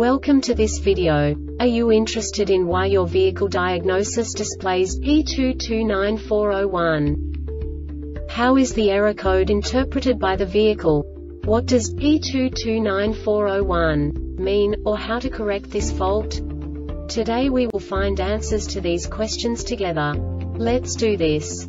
Welcome to this video. Are you interested in why your vehicle diagnosis displays P229401? How is the error code interpreted by the vehicle? What does P229401 mean, or how to correct this fault? Today we will find answers to these questions together. Let's do this.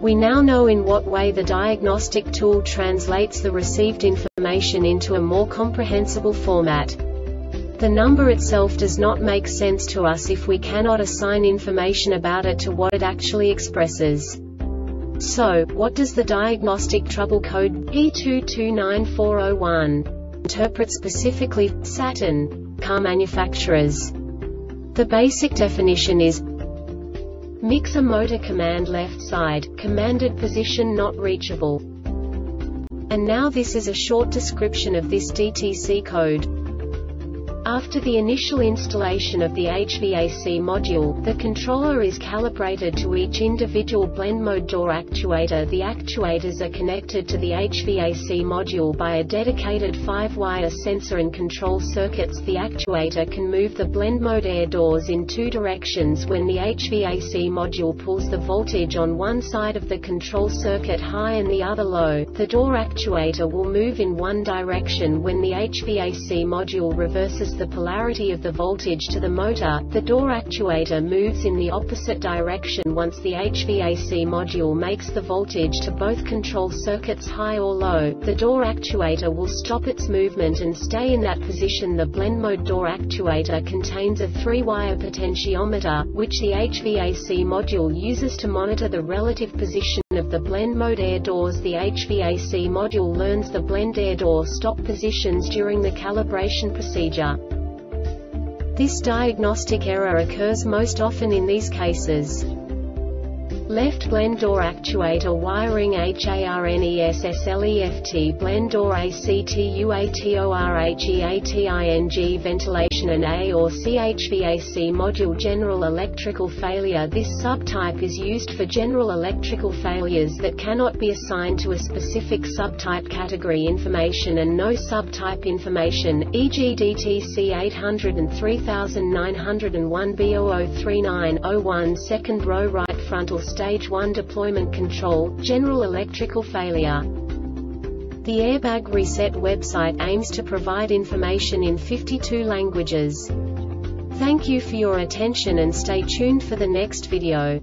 We now know in what way the diagnostic tool translates the received information into a more comprehensible format. The number itself does not make sense to us if we cannot assign information about it to what it actually expresses. So, what does the diagnostic trouble code P229401 interpret specifically, Saturn, car manufacturers? The basic definition is Mixer motor command left side, commanded position not reachable. And now this is a short description of this DTC code. After the initial installation of the HVAC module, the controller is calibrated to each individual blend mode door actuator. The actuators are connected to the HVAC module by a dedicated 5-wire sensor and control circuits. The actuator can move the blend mode air doors in two directions when the HVAC module pulls the voltage on one side of the control circuit high and the other low. The door actuator will move in one direction when the HVAC module reverses the polarity of the voltage to the motor, the door actuator moves in the opposite direction once the HVAC module makes the voltage to both control circuits high or low. The door actuator will stop its movement and stay in that position. The blend mode door actuator contains a three-wire potentiometer, which the HVAC module uses to monitor the relative position of the blend mode air doors. The HVAC module learns the blend air door stop positions during the calibration procedure. This diagnostic error occurs most often in these cases. Left blend door actuator wiring HARNESSLEFT blend door ACTUATORHEATING ventilation and A or CHVAC module general electrical failure This subtype is used for general electrical failures that cannot be assigned to a specific subtype category information and no subtype information, e.g. DTC 800 and 3901 B0039 01 second row right frontal stage 1 deployment control, general electrical failure. The Airbag Reset website aims to provide information in 52 languages. Thank you for your attention and stay tuned for the next video.